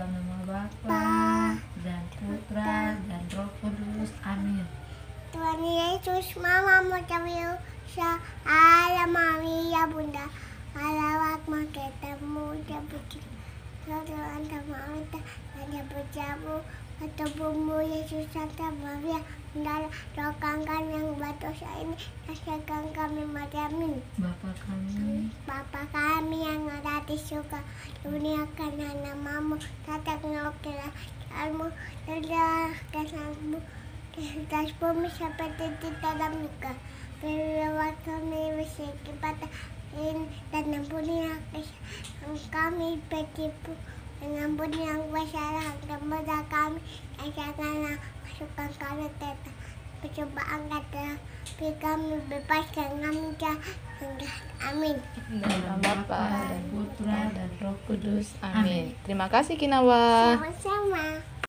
dalam nama Bapa Pa. dan Putra dan Roh Kudus. Amin. Tuhan Yesus, Mama mau sa alam Maria Bunda, alawat makitamu jabuti. Tuhan tamamita, hanya berjamu, ketubuhmu Yesus Santa Maria, Bunda doakan yang batu ini, rasakan kami madamin. Bapa kami Bapa kami surga, duniakan namamu, tatak nukila, kalmu, dadah kesanmu, atas bumi seperti di dalam surga. Berilah kami rezeki pada ini dan ampuni kami begitu dan ampuni yang bersalah kepada kami. Janganlah masukkan kami dalam percobaan kata kami bebaskan kami jahat. Amin. Nama Bapa dan Putra dan Roh Kudus. Amin. Terima kasih Kinawa. sama-sama